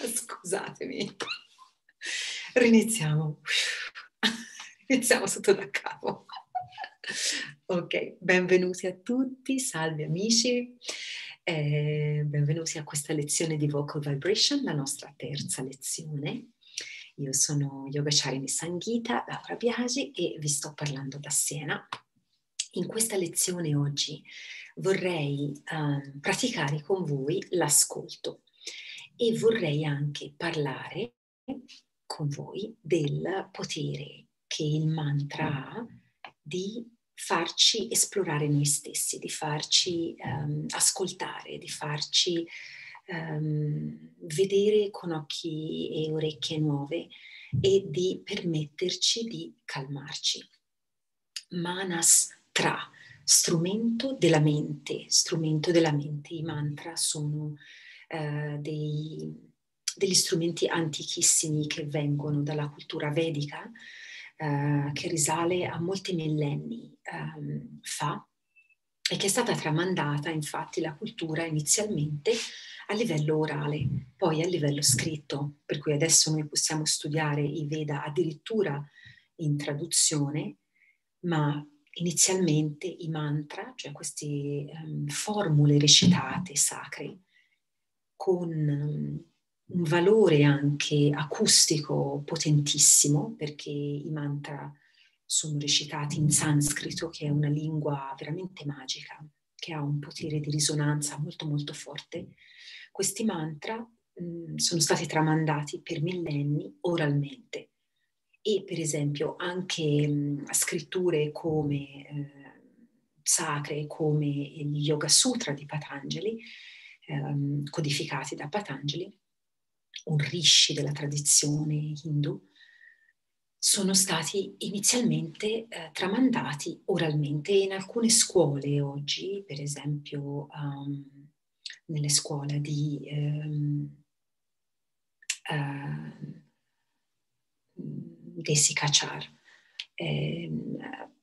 Scusatemi. Riniziamo. Iniziamo sotto da capo. Ok, benvenuti a tutti, salve amici, eh, benvenuti a questa lezione di Vocal Vibration, la nostra terza lezione. Io sono Yogacharini Sanghita, Laura Biagi e vi sto parlando da Siena. In questa lezione oggi vorrei um, praticare con voi l'ascolto e vorrei anche parlare con voi del potere che il mantra ha di farci esplorare noi stessi, di farci um, ascoltare, di farci um, vedere con occhi e orecchie nuove e di permetterci di calmarci. Manas tra, strumento della mente, strumento della mente. I mantra sono eh, dei, degli strumenti antichissimi che vengono dalla cultura vedica, eh, che risale a molti millenni eh, fa e che è stata tramandata infatti la cultura inizialmente a livello orale, poi a livello scritto, per cui adesso noi possiamo studiare i Veda addirittura in traduzione, ma inizialmente i mantra, cioè queste um, formule recitate sacre, con um, un valore anche acustico potentissimo, perché i mantra sono recitati in sanscrito, che è una lingua veramente magica, che ha un potere di risonanza molto molto forte. Questi mantra mh, sono stati tramandati per millenni oralmente e per esempio anche mh, scritture come eh, sacre come gli Yoga Sutra di Patanjali, ehm, codificati da Patanjali, un rishi della tradizione hindu, sono stati inizialmente eh, tramandati oralmente in alcune scuole oggi, per esempio um, nelle scuole di um, uh, Desikachar. Eh,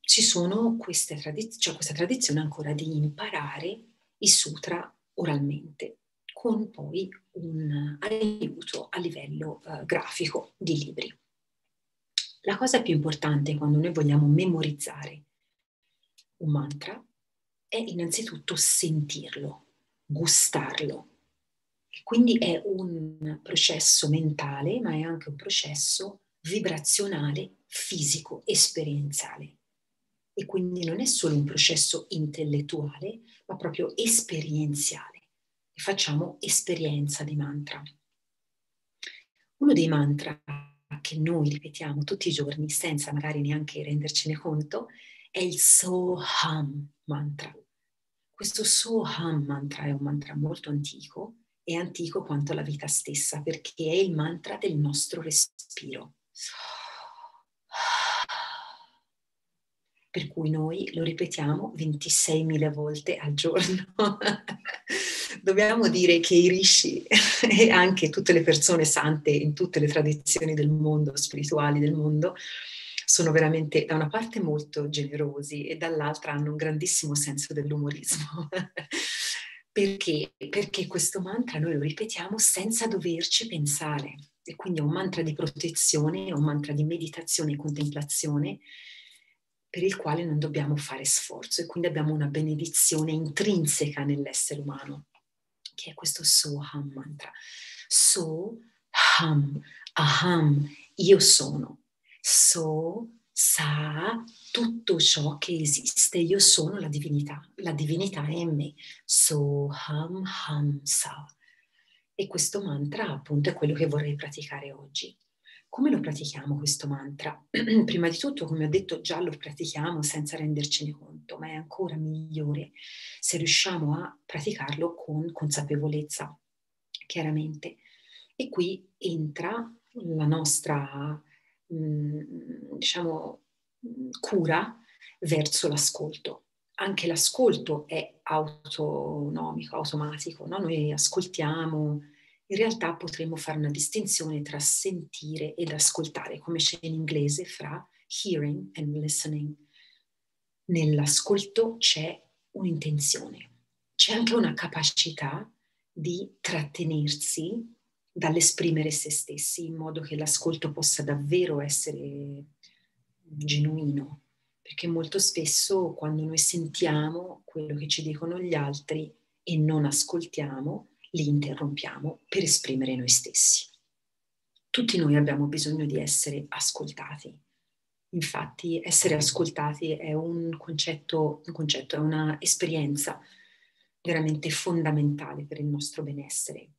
ci sono queste tradiz- cioè questa tradizione ancora di imparare i sutra oralmente, con poi un aiuto a livello eh, grafico di libri. La cosa più importante quando noi vogliamo memorizzare un mantra è innanzitutto sentirlo, gustarlo. Quindi è un processo mentale, ma è anche un processo vibrazionale, fisico, esperienziale. E quindi non è solo un processo intellettuale, ma proprio esperienziale. E facciamo esperienza di mantra. Uno dei mantra che noi ripetiamo tutti i giorni senza magari neanche rendercene conto è il Soham mantra. Questo Soham mantra è un mantra molto antico, è antico quanto la vita stessa perché è il mantra del nostro respiro. Per cui noi lo ripetiamo 26.000 volte al giorno. Dobbiamo dire che i rishi e anche tutte le persone sante in tutte le tradizioni del mondo, spirituali del mondo, sono veramente da una parte molto generosi e dall'altra hanno un grandissimo senso dell'umorismo. Perché? Perché questo mantra noi lo ripetiamo senza doverci pensare e quindi è un mantra di protezione, è un mantra di meditazione e contemplazione per il quale non dobbiamo fare sforzo e quindi abbiamo una benedizione intrinseca nell'essere umano, che è questo Soham mantra. So, ham, aham, io sono. So, sa, tutto ciò che esiste. Io sono la divinità. La divinità è in me. So, ham, ham, sa. E questo mantra appunto è quello che vorrei praticare oggi. Come lo pratichiamo questo mantra? Prima di tutto, come ho detto, già lo pratichiamo senza rendercene conto, ma è ancora migliore se riusciamo a praticarlo con consapevolezza, chiaramente. E qui entra la nostra, mm, diciamo, cura verso l'ascolto. Anche l'ascolto è autonomico, automatico, no? noi ascoltiamo, in realtà potremmo fare una distinzione tra sentire ed ascoltare, come c'è in inglese fra hearing and listening. Nell'ascolto c'è un'intenzione, c'è anche una capacità di trattenersi dall'esprimere se stessi in modo che l'ascolto possa davvero essere genuino, perché molto spesso quando noi sentiamo quello che ci dicono gli altri e non ascoltiamo, li interrompiamo per esprimere noi stessi. Tutti noi abbiamo bisogno di essere ascoltati. Infatti essere ascoltati è un concetto, un concetto è una esperienza veramente fondamentale per il nostro benessere.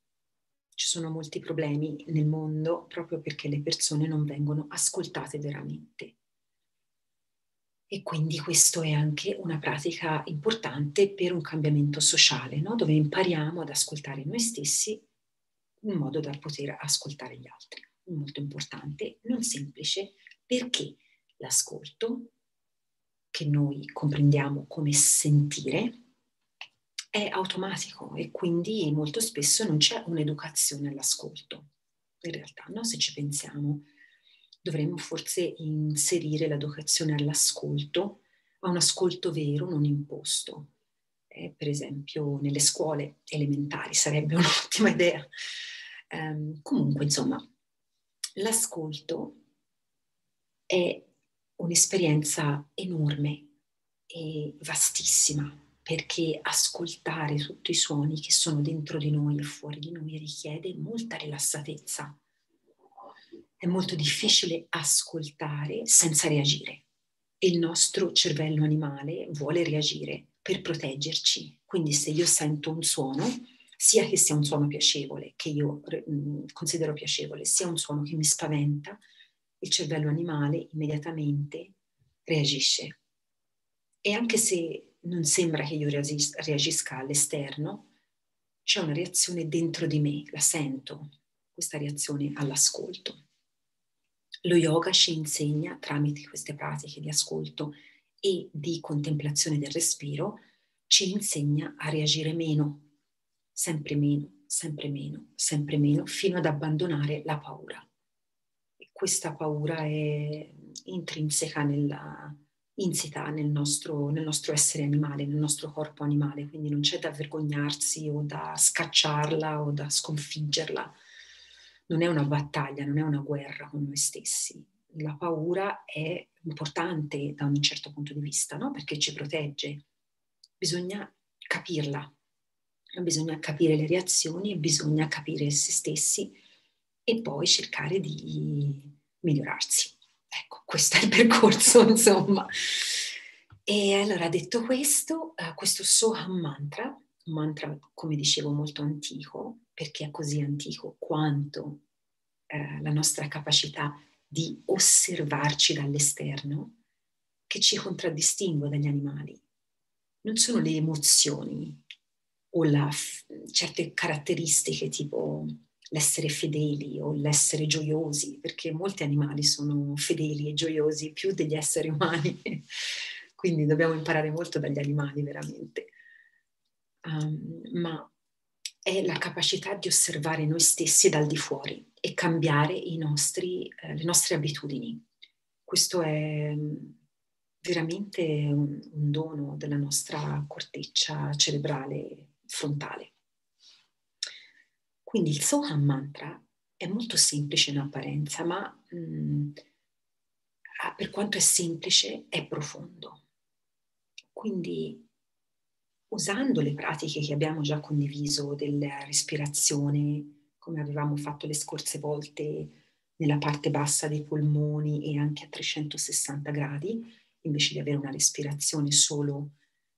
Ci sono molti problemi nel mondo proprio perché le persone non vengono ascoltate veramente. E quindi questo è anche una pratica importante per un cambiamento sociale, no? dove impariamo ad ascoltare noi stessi in modo da poter ascoltare gli altri. Molto importante, non semplice, perché l'ascolto, che noi comprendiamo come sentire, è automatico e quindi molto spesso non c'è un'educazione all'ascolto. In realtà, no? se ci pensiamo, dovremmo forse inserire l'educazione all'ascolto, a un ascolto vero, non imposto. Eh, per esempio nelle scuole elementari sarebbe un'ottima idea. Um, comunque, insomma, l'ascolto è un'esperienza enorme e vastissima perché ascoltare tutti i suoni che sono dentro di noi e fuori di noi richiede molta rilassatezza. È molto difficile ascoltare senza reagire e il nostro cervello animale vuole reagire per proteggerci. Quindi se io sento un suono, sia che sia un suono piacevole, che io mh, considero piacevole, sia un suono che mi spaventa, il cervello animale immediatamente reagisce. E anche se non sembra che io reagis- reagisca all'esterno, c'è una reazione dentro di me, la sento, questa reazione all'ascolto. Lo yoga ci insegna, tramite queste pratiche di ascolto e di contemplazione del respiro, ci insegna a reagire meno, sempre meno, sempre meno, sempre meno, fino ad abbandonare la paura. E questa paura è intrinseca nella, insita nel nostro, nel nostro, essere animale, nel nostro corpo animale, quindi non c'è da vergognarsi o da scacciarla o da sconfiggerla. Non è una battaglia, non è una guerra con noi stessi. La paura è importante da un certo punto di vista, no? perché ci protegge. Bisogna capirla, bisogna capire le reazioni, bisogna capire se stessi e poi cercare di migliorarsi. Ecco, questo è il percorso, insomma. E allora, detto questo, uh, questo Soham mantra, un mantra, come dicevo, molto antico, perché è così antico quanto uh, la nostra capacità di osservarci dall'esterno, che ci contraddistingue dagli animali. Non sono le emozioni o la, certe caratteristiche tipo l'essere fedeli o l'essere gioiosi, perché molti animali sono fedeli e gioiosi più degli esseri umani, quindi dobbiamo imparare molto dagli animali veramente. Um, ma è la capacità di osservare noi stessi dal di fuori e cambiare nostri, eh, le nostre abitudini. Questo è mm, veramente un, un dono della nostra corteccia cerebrale frontale. Quindi il Soham Mantra è molto semplice in apparenza, ma mh, mm, per quanto è semplice è profondo. Quindi usando le pratiche che abbiamo già condiviso della respirazione, come avevamo fatto le scorse volte nella parte bassa dei polmoni e anche a 360 gradi, invece di avere una respirazione solo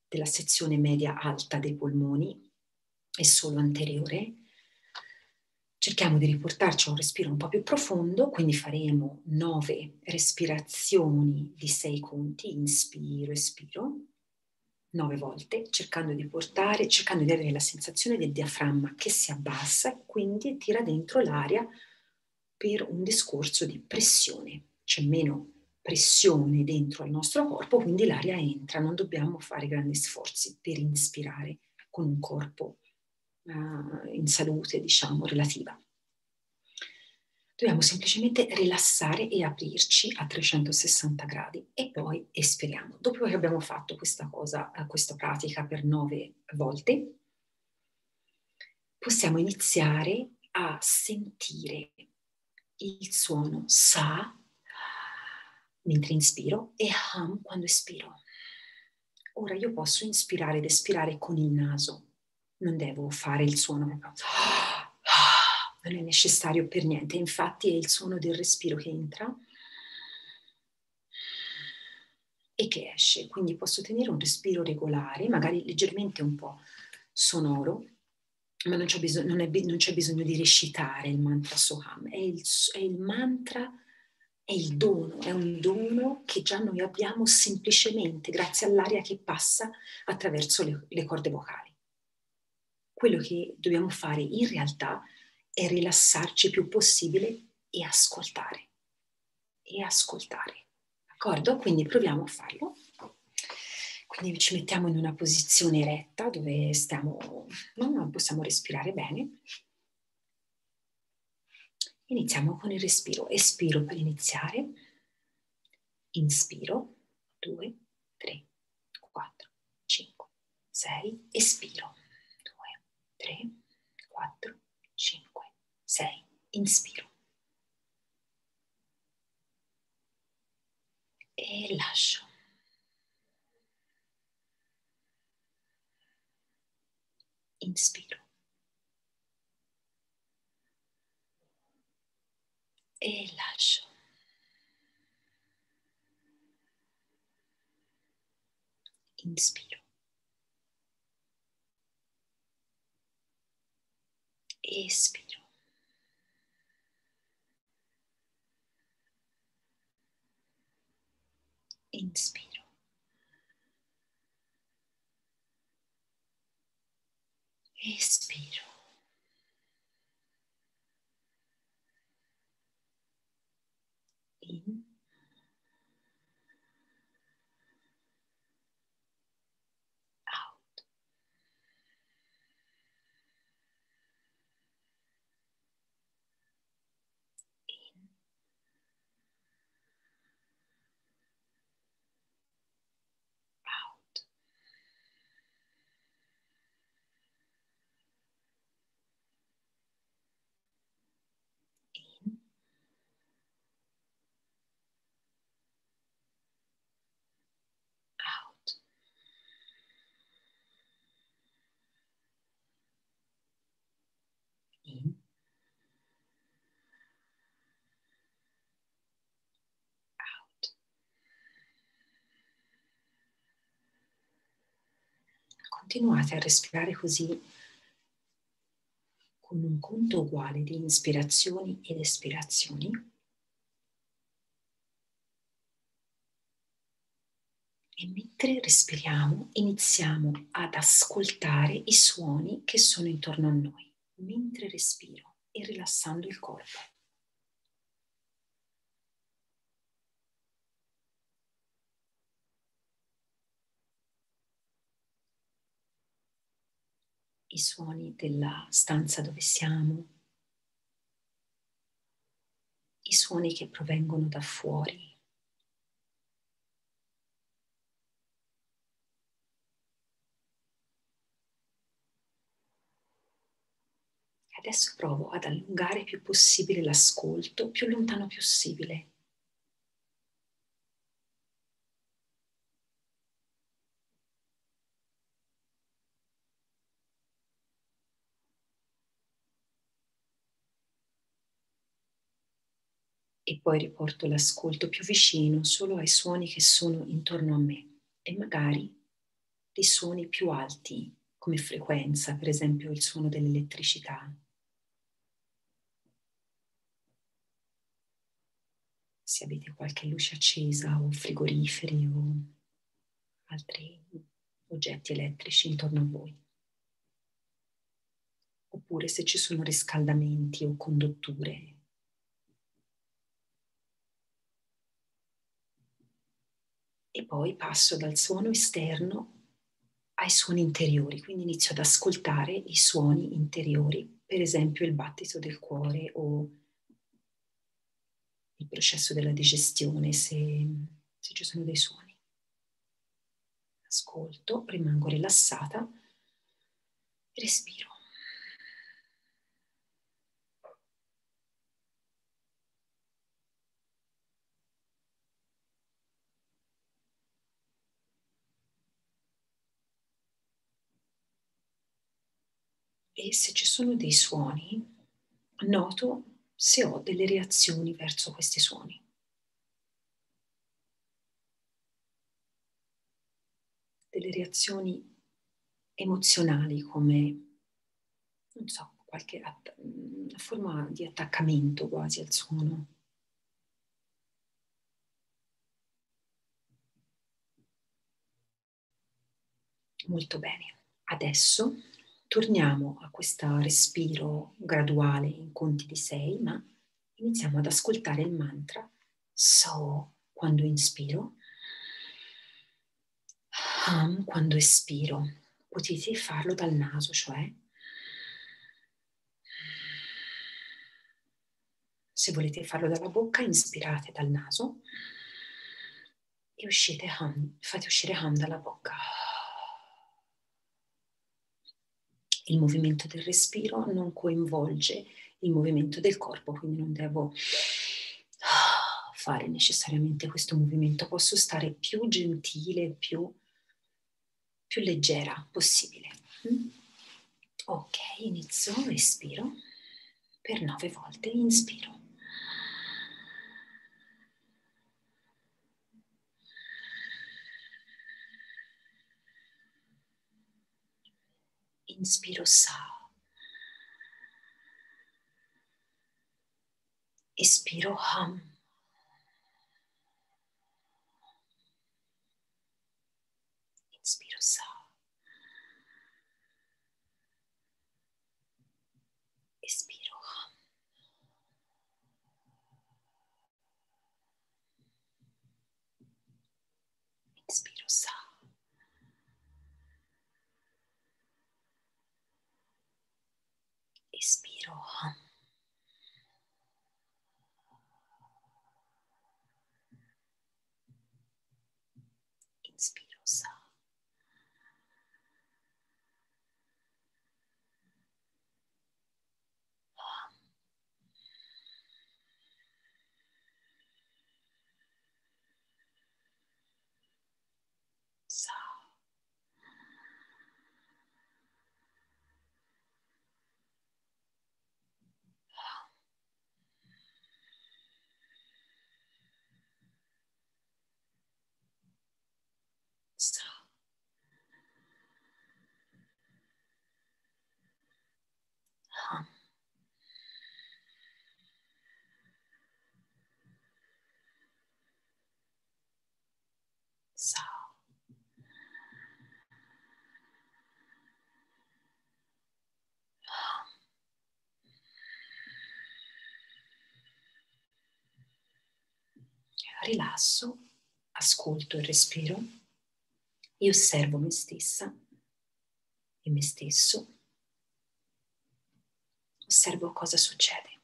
della sezione media alta dei polmoni e solo anteriore, cerchiamo di riportarci a un respiro un po' più profondo, quindi faremo nove respirazioni di sei conti, inspiro, espiro, nove volte, cercando di portare, cercando di avere la sensazione del diaframma che si abbassa e quindi tira dentro l'aria per un discorso di pressione. C'è meno pressione dentro al nostro corpo, quindi l'aria entra, non dobbiamo fare grandi sforzi per inspirare con un corpo uh, in salute, diciamo, relativa. Dobbiamo semplicemente rilassare e aprirci a 360 gradi e poi espiriamo. Dopo che abbiamo fatto questa cosa, uh, questa pratica per nove volte, possiamo iniziare a sentire il suono sa mentre inspiro e ham quando espiro. Ora io posso inspirare ed espirare con il naso, non devo fare il suono proprio. Non è necessario per niente, infatti è il suono del respiro che entra e che esce, quindi posso tenere un respiro regolare, magari leggermente un po' sonoro, ma non c'è, bisogno, non è, non c'è bisogno di recitare il mantra Soham, è il, è il mantra è il dono, è un dono che già noi abbiamo semplicemente grazie all'aria che passa attraverso le, le corde vocali. Quello che dobbiamo fare in realtà è rilassarci il più possibile e ascoltare. E ascoltare. D'accordo? Quindi proviamo a farlo. Quindi ci mettiamo in una posizione eretta dove stiamo, no, possiamo respirare bene Iniziamo con il respiro. Espiro per iniziare. Inspiro. 2, 3, 4, 5, 6. Espiro. 2, 3, 4, 5, 6. Inspiro. E lascio. Inspiro. e lascio. Inspiro. Espiro. Inspiro. Espiro. in Continuate a respirare così con un conto uguale di inspirazioni ed espirazioni. E mentre respiriamo iniziamo ad ascoltare i suoni che sono intorno a noi mentre respiro e rilassando il corpo. I suoni della stanza dove siamo, i suoni che provengono da fuori. Adesso provo ad allungare il più possibile l'ascolto, più lontano possibile. E poi riporto l'ascolto più vicino solo ai suoni che sono intorno a me e magari dei suoni più alti come frequenza, per esempio il suono dell'elettricità. se avete qualche luce accesa o frigoriferi o altri oggetti elettrici intorno a voi. Oppure se ci sono riscaldamenti o condutture. E poi passo dal suono esterno ai suoni interiori, quindi inizio ad ascoltare i suoni interiori, per esempio il battito del cuore o il processo della digestione se, se ci sono dei suoni. Ascolto, rimango rilassata, respiro. E se ci sono dei suoni, noto se ho delle reazioni verso questi suoni. Delle reazioni emozionali come, non so, qualche att- forma di attaccamento quasi al suono. Molto bene. Adesso torniamo a questo respiro graduale in conti di sei, ma iniziamo ad ascoltare il mantra So quando inspiro, Ham quando espiro. Potete farlo dal naso, cioè se volete farlo dalla bocca, inspirate dal naso e uscite ham, fate uscire ham dalla bocca. Il movimento del respiro non coinvolge il movimento del corpo, quindi non devo fare necessariamente questo movimento, posso stare più gentile, più, più leggera possibile. Ok, inizio, respiro per nove volte, inspiro. Inspiro sa. Espiro ham. Inspiro sa. Espiro ham. Inspiro sa. Espiro ham. Inspiro sa. Ham. Sa. Ham. Sa. Ham. Sa. Ham. Rilasso, ascolto il respiro e osservo me stessa e me stesso. Osservo cosa succede.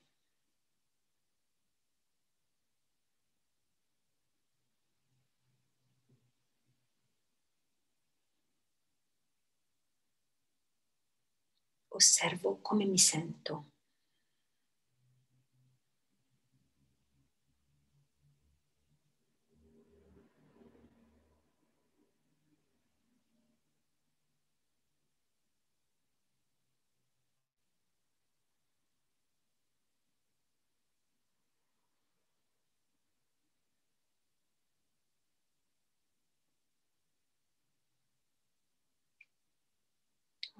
Osservo come mi sento.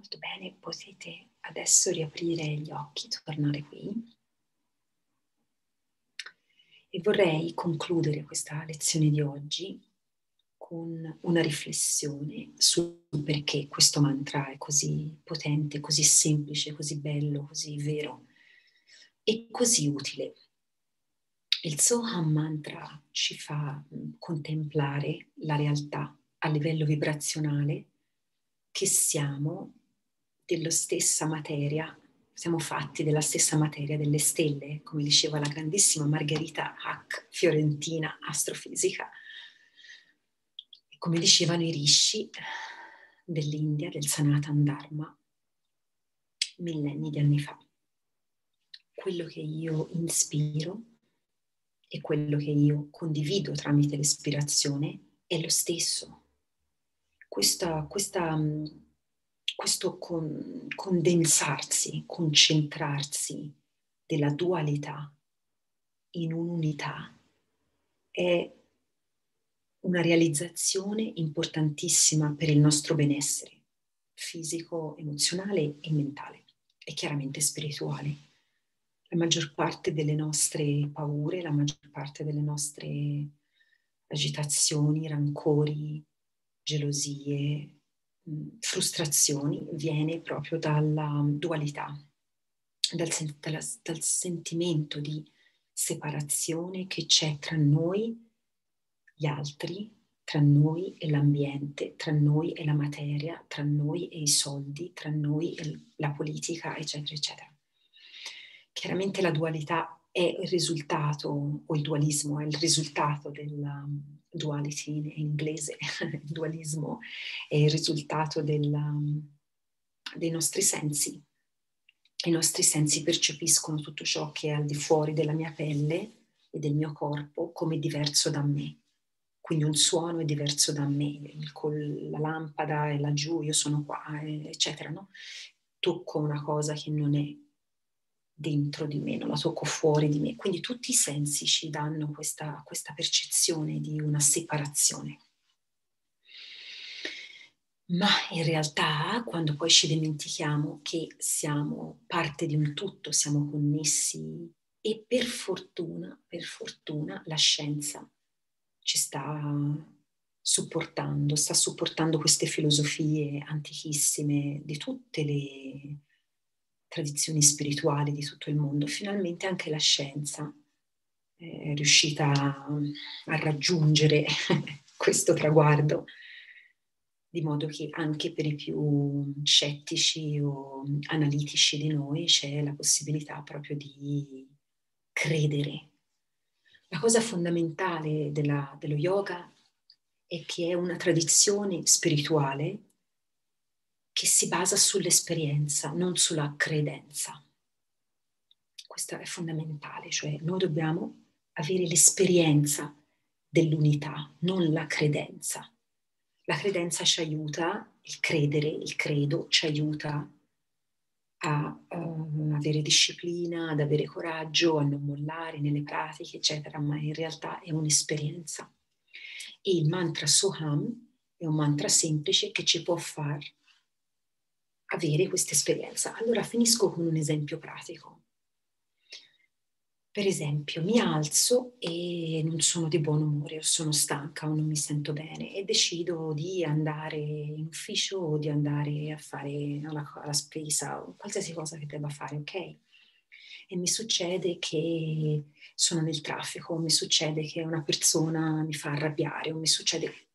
Molto bene, potete adesso riaprire gli occhi, tornare qui. E vorrei concludere questa lezione di oggi con una riflessione sul perché questo mantra è così potente, così semplice, così bello, così vero e così utile. Il Soham mantra ci fa contemplare la realtà a livello vibrazionale che siamo della stessa materia, siamo fatti della stessa materia delle stelle, come diceva la grandissima Margherita Hack, fiorentina astrofisica, e come dicevano i rishi dell'India, del Sanatan Dharma, millenni di anni fa. Quello che io inspiro e quello che io condivido tramite l'ispirazione è lo stesso. Questa, questa questo con, condensarsi, concentrarsi della dualità in un'unità è una realizzazione importantissima per il nostro benessere fisico, emozionale e mentale e chiaramente spirituale. La maggior parte delle nostre paure, la maggior parte delle nostre agitazioni, rancori, gelosie, frustrazioni viene proprio dalla dualità, dal, sen- dalla, dal sentimento di separazione che c'è tra noi, gli altri, tra noi e l'ambiente, tra noi e la materia, tra noi e i soldi, tra noi e la politica, eccetera, eccetera. Chiaramente la dualità è il risultato, o il dualismo è il risultato della duality in inglese, il dualismo è il risultato della, um, dei nostri sensi. I nostri sensi percepiscono tutto ciò che è al di fuori della mia pelle e del mio corpo come diverso da me. Quindi un suono è diverso da me, con la lampada è laggiù, io sono qua, eccetera. No? Tocco una cosa che non è dentro di me, non la tocco fuori di me. Quindi tutti i sensi ci danno questa, questa percezione di una separazione. Ma in realtà, quando poi ci dimentichiamo che siamo parte di un tutto, siamo connessi e per fortuna, per fortuna, la scienza ci sta supportando, sta supportando queste filosofie antichissime di tutte le tradizioni spirituali di tutto il mondo, finalmente anche la scienza è riuscita a raggiungere questo traguardo, di modo che anche per i più scettici o analitici di noi c'è la possibilità proprio di credere. La cosa fondamentale della, dello yoga è che è una tradizione spirituale che si basa sull'esperienza, non sulla credenza. Questo è fondamentale, cioè noi dobbiamo avere l'esperienza dell'unità, non la credenza. La credenza ci aiuta, il credere, il credo ci aiuta a uh, avere disciplina, ad avere coraggio, a non mollare nelle pratiche, eccetera, ma in realtà è un'esperienza. E il mantra Soham è un mantra semplice che ci può far avere questa esperienza. Allora finisco con un esempio pratico. Per esempio, mi alzo e non sono di buon umore, o sono stanca o non mi sento bene e decido di andare in ufficio o di andare a fare la, la spesa o qualsiasi cosa che debba fare, ok? E mi succede che sono nel traffico, mi succede che una persona mi fa arrabbiare o mi succede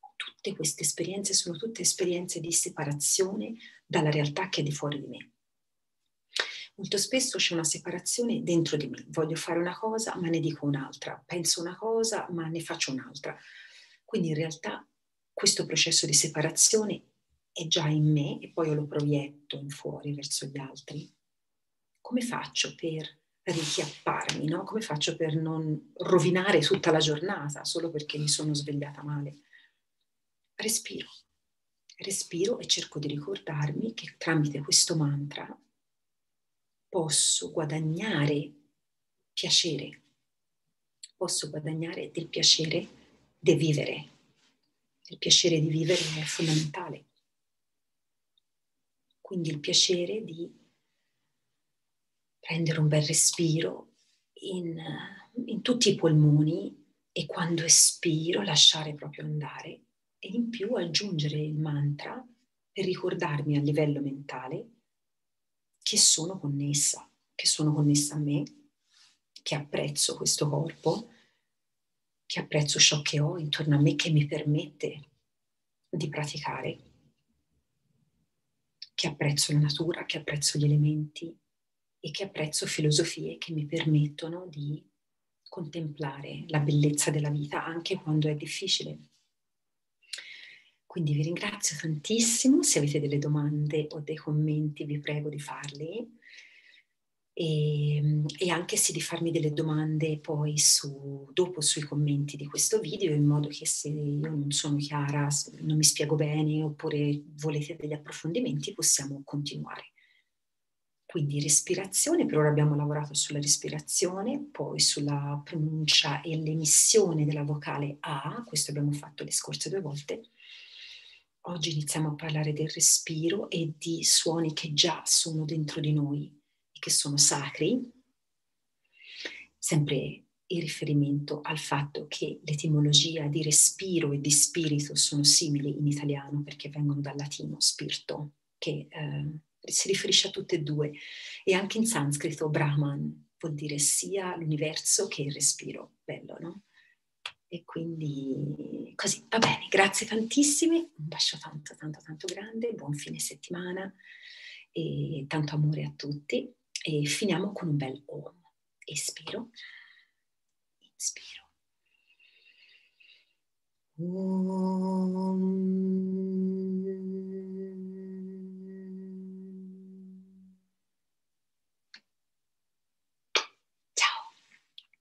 tutte queste esperienze sono tutte esperienze di separazione dalla realtà che è di fuori di me. Molto spesso c'è una separazione dentro di me, voglio fare una cosa ma ne dico un'altra, penso una cosa ma ne faccio un'altra. Quindi in realtà questo processo di separazione è già in me e poi io lo proietto in fuori verso gli altri. Come faccio per richiapparmi, no? Come faccio per non rovinare tutta la giornata solo perché mi sono svegliata male? Respiro. Respiro e cerco di ricordarmi che tramite questo mantra posso guadagnare piacere, posso guadagnare del piacere di vivere. Il piacere di vivere è fondamentale. Quindi il piacere di prendere un bel respiro in, in tutti i polmoni e quando espiro lasciare proprio andare e in più aggiungere il mantra per ricordarmi a livello mentale che sono connessa, che sono connessa a me, che apprezzo questo corpo, che apprezzo ciò che ho intorno a me che mi permette di praticare, che apprezzo la natura, che apprezzo gli elementi e che apprezzo filosofie che mi permettono di contemplare la bellezza della vita anche quando è difficile. Quindi vi ringrazio tantissimo, se avete delle domande o dei commenti vi prego di farli. e, e, anche se di farmi delle domande poi su, dopo sui commenti di questo video in modo che se io non sono chiara, non mi spiego bene oppure volete degli approfondimenti possiamo continuare. Quindi respirazione, per ora abbiamo lavorato sulla respirazione, poi sulla pronuncia e l'emissione della vocale A, questo abbiamo fatto le scorse due volte. Oggi iniziamo a parlare del respiro e di suoni che già sono dentro di noi e che sono sacri, sempre in riferimento al fatto che l'etimologia di respiro e di spirito sono simili in italiano perché vengono dal latino spirito, che eh, si riferisce a tutte e due. E anche in sanscrito Brahman vuol dire sia l'universo che il respiro. Bello, no? E quindi così, va bene, grazie tantissime, un bacio tanto, tanto, tanto grande, buon fine settimana e tanto amore a tutti e finiamo con un bel om. Espiro, inspiro. Om.